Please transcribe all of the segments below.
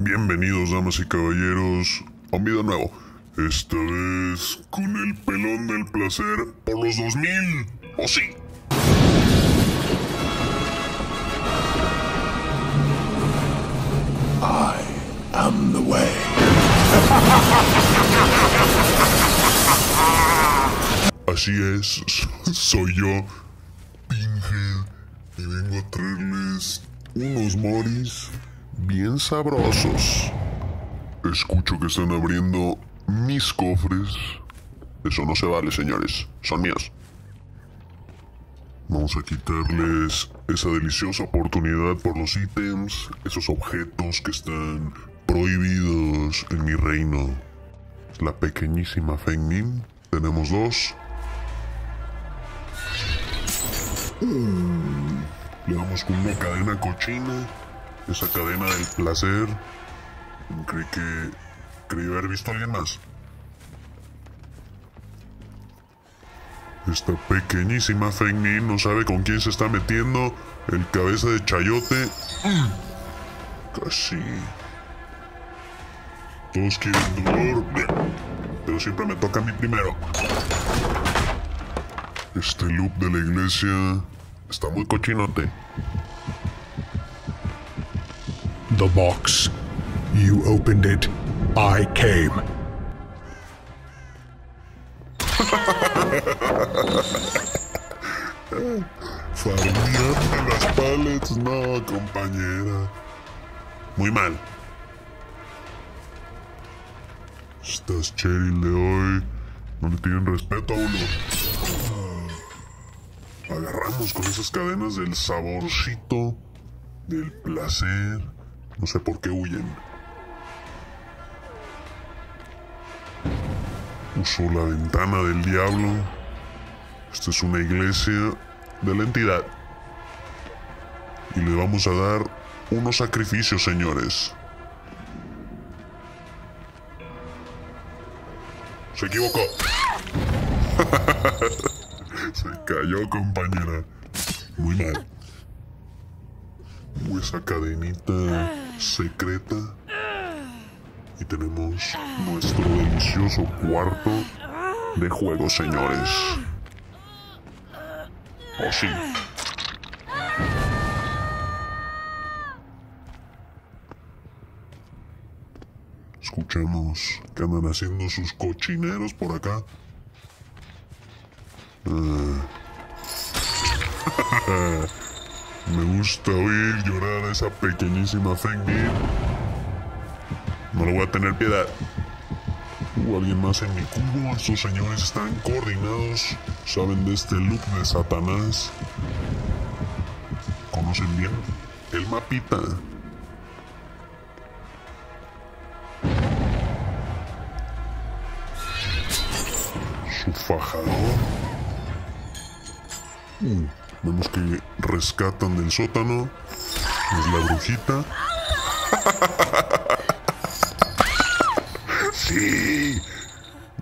Bienvenidos, damas y caballeros, a un video nuevo. Esta vez con el pelón del placer por los 2000. ¿O sí? I am the way. Así es, soy yo, Pinhead, y vengo a traerles unos moris bien sabrosos. Escucho que están abriendo mis cofres. Eso no se vale, señores, son míos. Vamos a quitarles esa deliciosa oportunidad por los ítems, esos objetos que están prohibidos en mi reino. La pequeñísima Feng Min. Tenemos dos. Mm, Le damos con una cadena cochina. Esa cadena del placer. Creí que. Creí haber visto a alguien más. Esta pequeñísima Feng no sabe con quién se está metiendo. El cabeza de chayote. Mm, Casi. Todos quieren dolor. Pero siempre me toca a mí primero. Este loop de la iglesia está muy cochinote. The box. You opened it. I came. Farmeando las pallets, no, compañera. Muy mal. Estas Cheryl de hoy no le tienen respeto a uno. Ah. Agarramos con esas cadenas del saborcito, del placer. No sé por qué huyen. Usó la ventana del diablo. Esta es una iglesia de la entidad. Y le vamos a dar unos sacrificios, señores. Se equivocó. Se cayó, compañera. Muy mal. Esa cadenita secreta. Y tenemos nuestro delicioso cuarto de juego, señores. Oh, sí. Escuchamos que andan haciendo sus cochineros por acá. Ah. Me gusta oír llorar a esa pequeñísima Feng Min. No le voy a tener piedad. Hubo alguien más en mi cubo. Estos señores están coordinados. Saben de este look de Satanás. Conocen bien el mapita. Su fajador. Uh, vemos que rescatan del sótano. Es la brujita. Sí.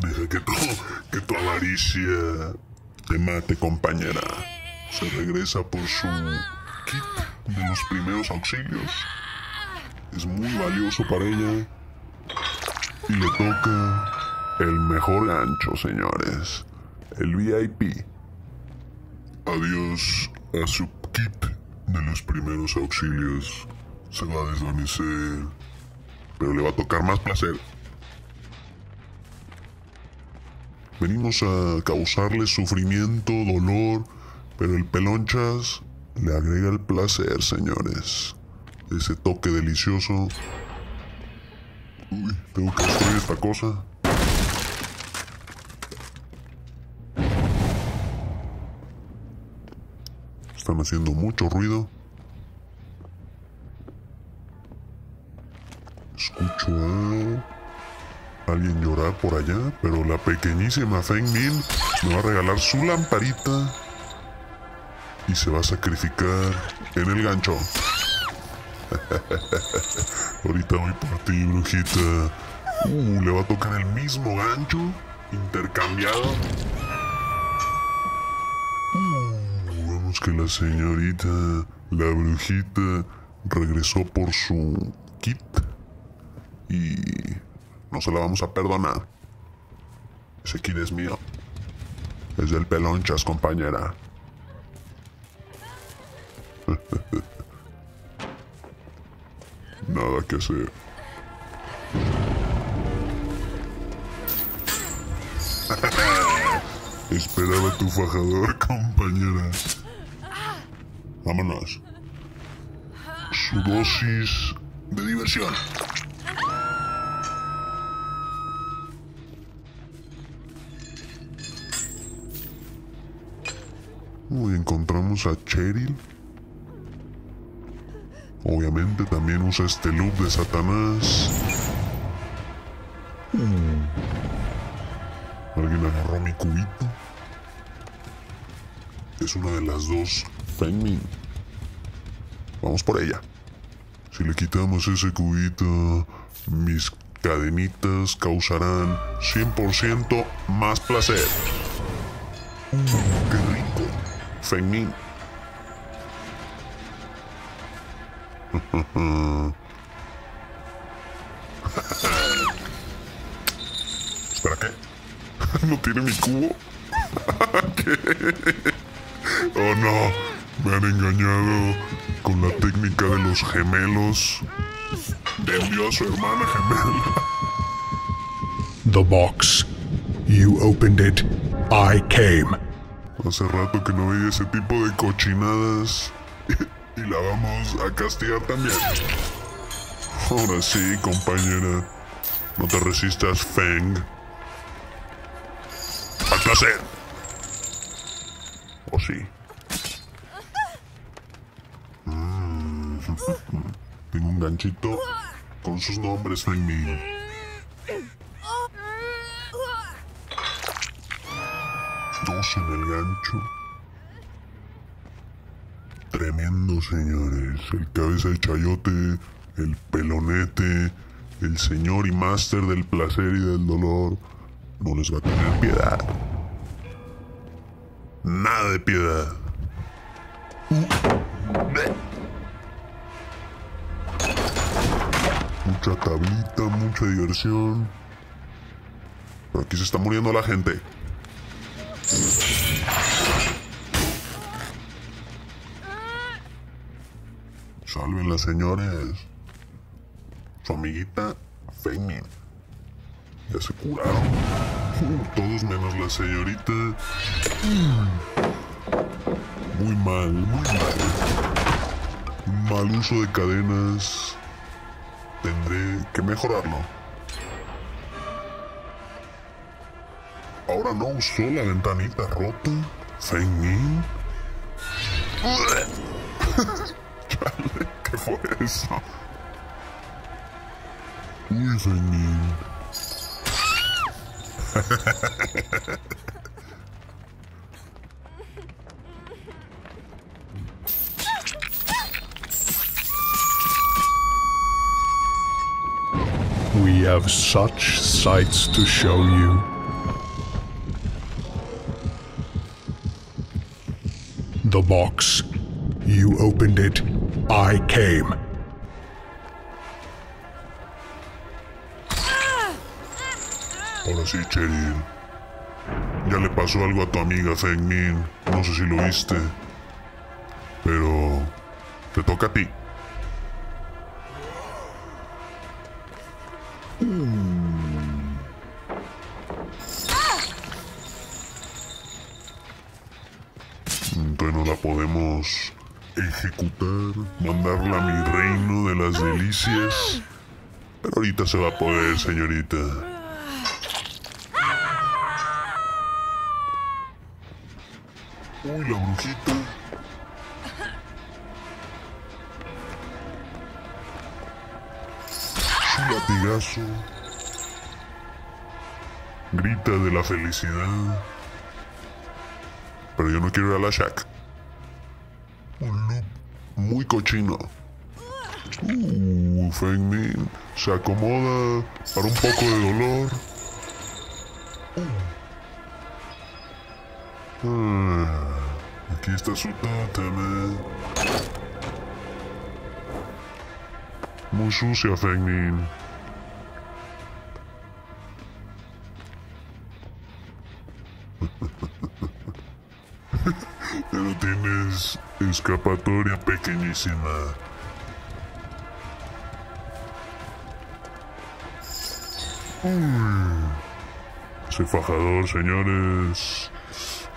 Deja que tu, que tu avaricia te mate, compañera. Se regresa por su kit de los primeros auxilios. Es muy valioso para ella. Y le toca el mejor gancho, señores. El VIP. Adiós a su kit de los primeros auxilios. Se va a desvanecer. Pero le va a tocar más placer. Venimos a causarle sufrimiento, dolor, pero el pelonchas le agrega el placer, señores. Ese toque delicioso. Uy, tengo que destruir esta cosa. Están haciendo mucho ruido. Escucho a alguien llorar por allá, pero la pequeñísima Feng Min me va a regalar su lamparita y se va a sacrificar en el gancho. Ahorita voy por ti, brujita. Uh, le va a tocar el mismo gancho, intercambiado. Que la señorita, la brujita, regresó por su kit Y no se la vamos a perdonar. Ese kid es mío. Es del pelonchas, compañera. Nada que hacer. Esperaba tu fajador, compañera. Vámonos. Su dosis de diversión. Uy, encontramos a Cheryl. Obviamente también usa este loop de Satanás. Mm. Alguien agarró mi cubito. Es una de las dos Fengmin. Vamos por ella. Si le quitamos ese cubito, mis cadenitas causarán 100% más placer. ¡Qué rico! Fengmin. ¿Espera qué? ¿No tiene mi cubo? ¿Qué? Oh no, me han engañado con la técnica de los gemelos. Vendió a su hermana gemela. The box. You opened it. I came. Hace rato que no veía ese tipo de cochinadas. Y la vamos a castigar también. Ahora sí, compañera. No te resistas, Feng. Al placer. ¿O sí? Tengo un ganchito con sus nombres, Feng Min. Dos en el gancho. Tremendo, señores. El cabeza de chayote, el pelonete, el señor y máster del placer y del dolor. No les va a tener piedad. Nada de piedad. Mucha tablita, mucha diversión. Pero aquí se está muriendo la gente. Salven señores. Su amiguita Feimin. Ya se curaron. Todos menos la señorita. Muy mal, muy mal. Mal uso de cadenas. Tendré que mejorarlo. Ahora no usó la ventanita rota. Feimin. Chale, ¿qué fue eso? Uy, Feimin. We have such sights to show you. The box. You opened it. I came. Ahora sí, Cheryl. Ya le pasó algo a tu amiga Feng. No sé si lo viste. Pero... Te toca a ti. Entonces no la podemos ejecutar, mandarla a mi reino de las delicias. Pero ahorita se va a poder, señorita. Uy, la brujita. Grita de la felicidad. Pero yo no quiero ir a la shack. Un loop muy cochino. Uh, Feng se acomoda para un poco de dolor. Ah, aquí está su tótem. Muy sucia, Feng Escapatoria pequeñísima. Uy. Ese fajador, señores.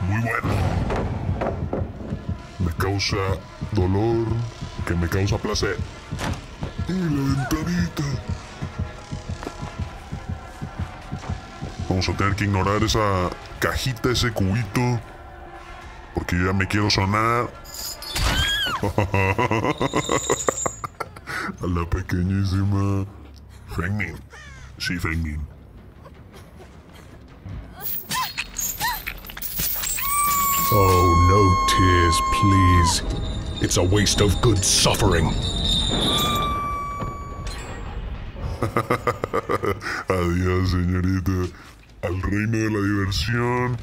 Muy bueno. Me causa dolor que me causa placer. Y la ventanita. Vamos a tener que ignorar esa cajita, ese cubito. Porque ya me quiero sonar. A la pequeñísima Fengmin. Sí, Fengmin. Oh, no tears, please. It's a waste of good suffering. Adiós, señorita. Al reino de la diversión.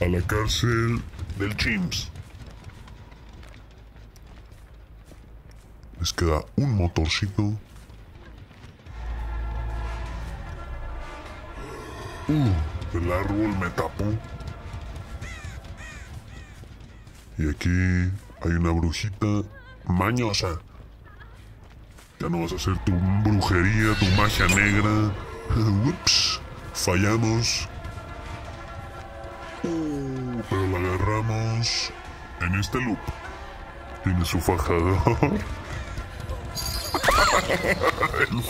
A la cárcel del Chimps. Les queda un motorcito. Uh, el árbol me tapó. Y aquí hay una brujita mañosa. Ya no vas a hacer tu brujería, tu magia negra. Ups, fallamos. Uh, pero la agarramos en este loop. Tiene su fajador. El.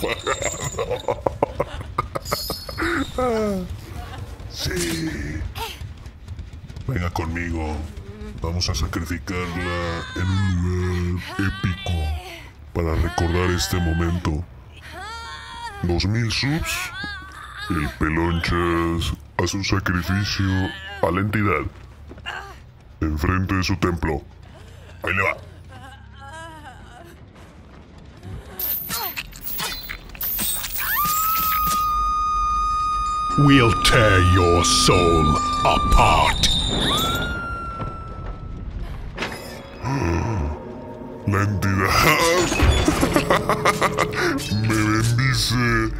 Sí. Venga conmigo. Vamos a sacrificarla en un lugar épico para recordar este momento. Dos mil subs. El Pelonchas hace un sacrificio a la entidad. Enfrente de su templo. Ahí le va. We'll tear your soul apart. La entidad me bendice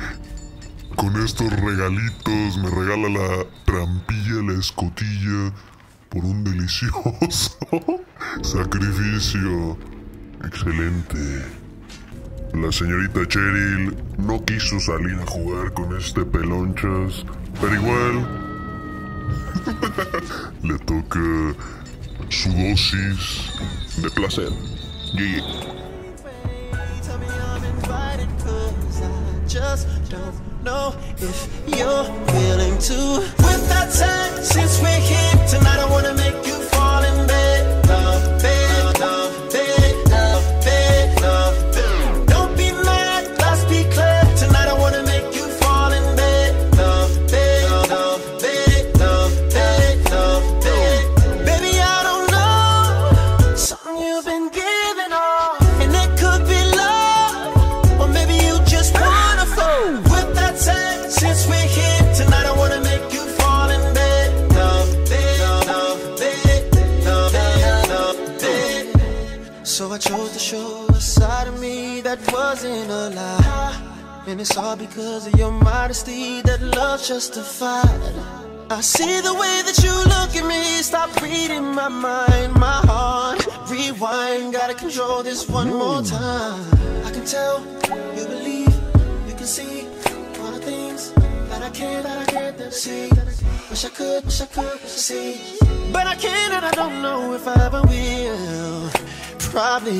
con estos regalitos. Me regala la trampilla, la escotilla por un delicioso sacrificio. Excelente. La señorita Cheryl no quiso salir a jugar con este pelonchas, pero igual le toca su dosis de placer. GG. Tell And it's all because of your modesty that love's justified. I see the way that you look at me. Stop reading my mind, my heart. Rewind, gotta control this one hmm. more time. I can tell you believe, you can see all the things that I can't, that I can't that I see. Wish I could, wish I could see, but I can't, and I don't know if I ever will. Probably.